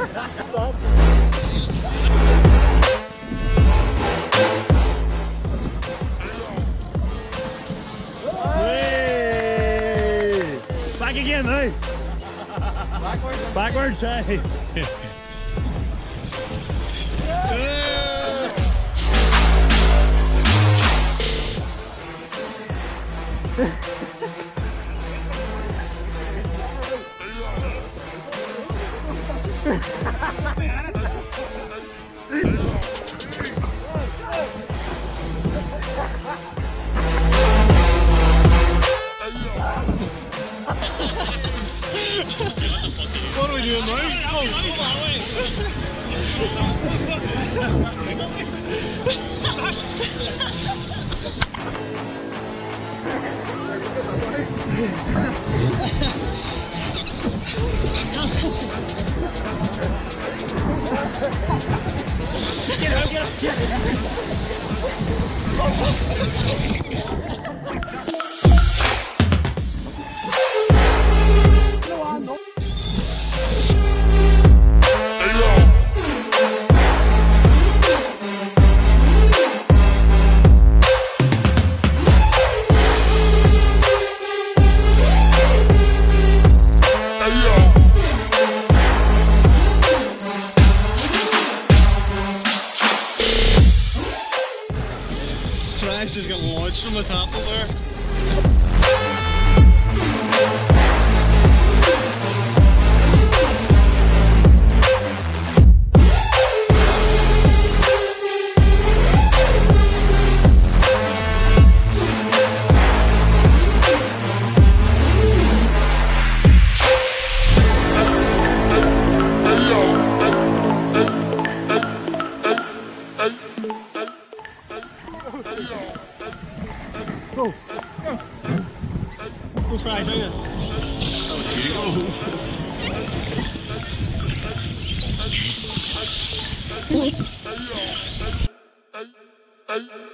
hey. Back again, eh? Backwards. Eh? Backwards, hey. Yeah. What are we doing now? Oh, 生きてる？生きてる？生？Trash has got launched from the top of there. go.